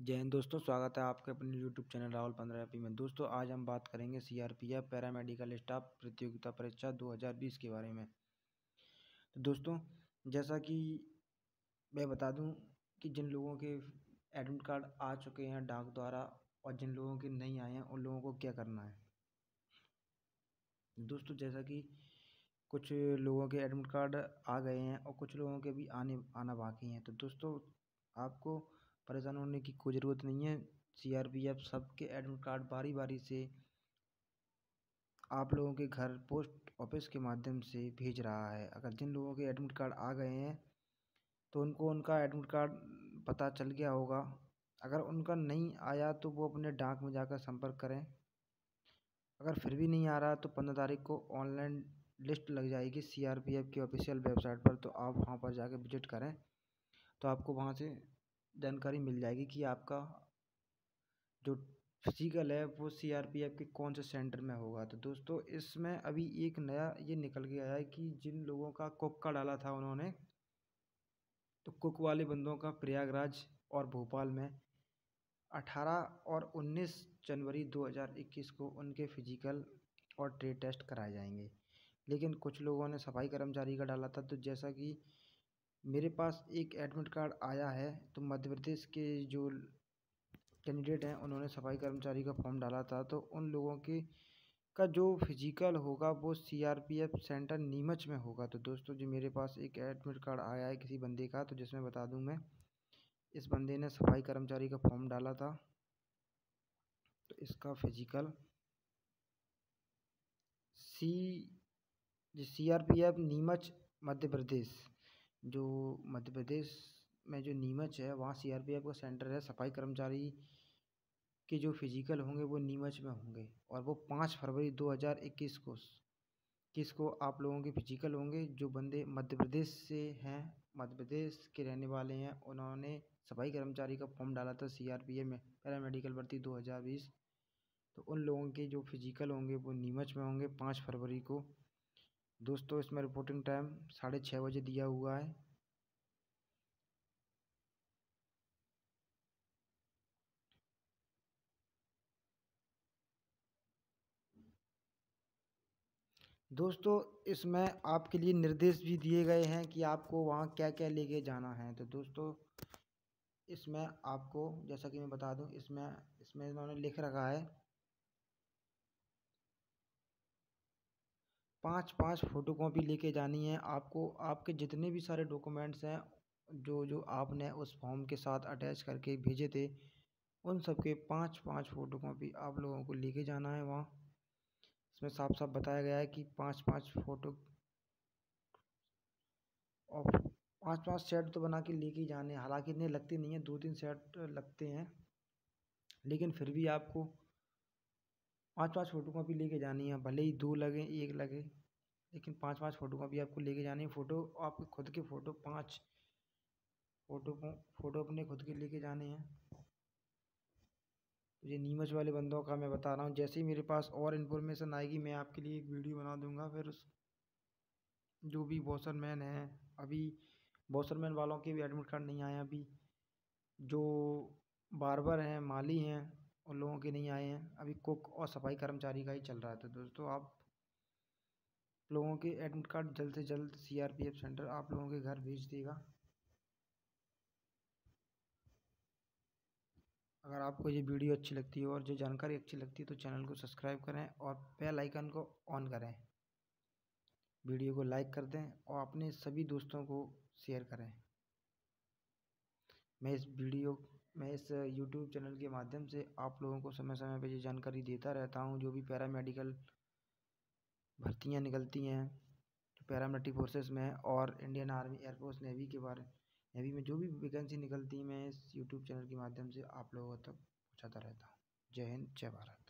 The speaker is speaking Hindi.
जय हिंद दोस्तों, स्वागत है आपके अपने यूट्यूब चैनल राहुल पंद्रह पी में। दोस्तों, आज हम बात करेंगे सीआरपीएफ पैरामेडिकल स्टाफ प्रतियोगिता परीक्षा 2020 के बारे में। तो दोस्तों, जैसा कि मैं बता दूँ कि जिन लोगों के एडमिट कार्ड आ चुके हैं डाक द्वारा और जिन लोगों के नहीं आए हैं, उन लोगों को क्या करना है? दोस्तों, जैसा कि कुछ लोगों के एडमिट कार्ड आ गए हैं और कुछ लोगों के भी आने, आना बाकी हैं। तो दोस्तों, आपको परेशान होने की कोई ज़रूरत नहीं है। सी आर पी एफ़ सबके एडमिट कार्ड बारी बारी से आप लोगों के घर पोस्ट ऑफ़िस के माध्यम से भेज रहा है। अगर जिन लोगों के एडमिट कार्ड आ गए हैं तो उनको उनका एडमिट कार्ड पता चल गया होगा। अगर उनका नहीं आया तो वो अपने डाक में जाकर संपर्क करें। अगर फिर भी नहीं आ रहा तो पंद्रह तारीख को ऑनलाइन लिस्ट लग जाएगी सी आर पी एफ़ की ऑफिशियल वेबसाइट पर। तो आप वहाँ पर जाकर विज़िट करें। तो आपको वहाँ से जानकारी मिल जाएगी कि आपका जो फ़िज़िकल है, वो सी आर पी एफ़ के कौन से सेंटर में होगा। तो दोस्तों, इसमें अभी एक नया ये निकल आया है कि जिन लोगों का कुक का डाला था उन्होंने तो कुक वाले बंदों का प्रयागराज और भोपाल में 18 और 19 जनवरी 2021 को उनके फ़िज़िकल और ट्रेड टेस्ट कराए जाएँगे। लेकिन कुछ लोगों ने सफ़ाई कर्मचारी का डाला था तो जैसा कि मेरे पास एक एडमिट कार्ड आया है तो मध्य प्रदेश के जो कैंडिडेट हैं, उन्होंने सफ़ाई कर्मचारी का फॉर्म डाला था तो उन लोगों के का जो फ़िज़िकल होगा, वो सीआरपीएफ सेंटर नीमच में होगा। तो दोस्तों जी, मेरे पास एक एडमिट कार्ड आया है किसी बंदे का तो जिसमें बता दूँ मैं, इस बंदे ने सफ़ाई कर्मचारी का फॉर्म डाला था तो इसका physical C C R P F Neemuch, Madhya Pradesh. जो मध्य प्रदेश में जो नीमच है, वहाँ सी आर पी एफ़ का सेंटर है, सफ़ाई कर्मचारी के जो फ़िज़िकल होंगे, वो नीमच में होंगे। और वो पाँच फरवरी दो हज़ार इक्कीस को किस को आप लोगों के फ़िज़िकल होंगे, जो बंदे मध्य प्रदेश से हैं, मध्य प्रदेश के रहने वाले हैं, उन्होंने सफ़ाई कर्मचारी का फॉर्म डाला था सी आर पी एफ़ में पैरामेडिकल भर्ती दो हज़ार बीस। तो उन लोगों के जो फ़िज़िकल होंगे, वो नीमच में होंगे पाँच फरवरी को। दोस्तों, इसमें रिपोर्टिंग टाइम साढ़े छः बजे दिया हुआ है। दोस्तों, इसमें आपके लिए निर्देश भी दिए गए हैं कि आपको वहाँ क्या क्या लेके जाना है। तो दोस्तों, इसमें आपको, जैसा कि मैं बता दूँ, इसमें इसमें इन्होंने लिख रखा है पाँच पाँच फ़ोटो कॉपी लेके जानी है। आपको, आपके जितने भी सारे डॉक्यूमेंट्स हैं, जो जो आपने उस फॉर्म के साथ अटैच करके भेजे थे, उन सबके पाँच पाँच फ़ोटो कॉपी आप लोगों को लेके जाना है वहाँ। इसमें साफ़ साफ़ बताया गया है कि पाँच पाँच फ़ोटो और पाँच पाँच सेट तो बना के लेके जाने हालाँकि इतने लगते नहीं हैं दो तीन सेट लगते हैं, लेकिन फिर भी आपको पाँच पाँच फ़ोटो कॉपी लेके जानी है। भले ही दो लगे, एक लगे, लेकिन पाँच पाँच फ़ोटो कॉपी आपको लेके जानी है। फ़ोटो आपके खुद के फ़ोटो, पाँच फ़ोटो फ़ोटो अपने खुद के लेके जाने हैं। ये नीमच वाले बंदों का मैं बता रहा हूँ। जैसे ही मेरे पास और इन्फॉर्मेशन आएगी, मैं आपके लिए एक वीडियो बना दूँगा। फिर उस जो भी बॉसर मैन हैं, अभी बॉसर मैन वालों के भी एडमिट कार्ड नहीं आए अभी। जो बारबर हैं, माली हैं, उन लोगों के नहीं आए हैं। अभी कुक और सफ़ाई कर्मचारी का ही चल रहा है। तो दोस्तों, आप लोगों के एडमिट कार्ड जल्द से जल्द सीआरपीएफ सेंटर आप लोगों के घर भेज देगा। अगर आपको ये वीडियो अच्छी लगती है और जो जानकारी अच्छी लगती है तो चैनल को सब्सक्राइब करें और बेल आइकन को ऑन करें। वीडियो को लाइक कर दें और अपने सभी दोस्तों को शेयर करें। मैं इस वीडियो, मैं इस यूट्यूब चैनल के माध्यम से आप लोगों को समय समय पर ये जानकारी देता रहता हूँ। जो भी पैरामेडिकल भर्तियाँ निकलती हैं पैरामिलिट्री फोर्सेस में और इंडियन आर्मी एयरफोर्स नेवी के बारे नेवी मैं जो भी वैकेंसी निकलती है मैं इस यूट्यूब चैनल के माध्यम से आप लोगों तक पहुँचाता रहता हूँ। जय हिंद, जय भारत।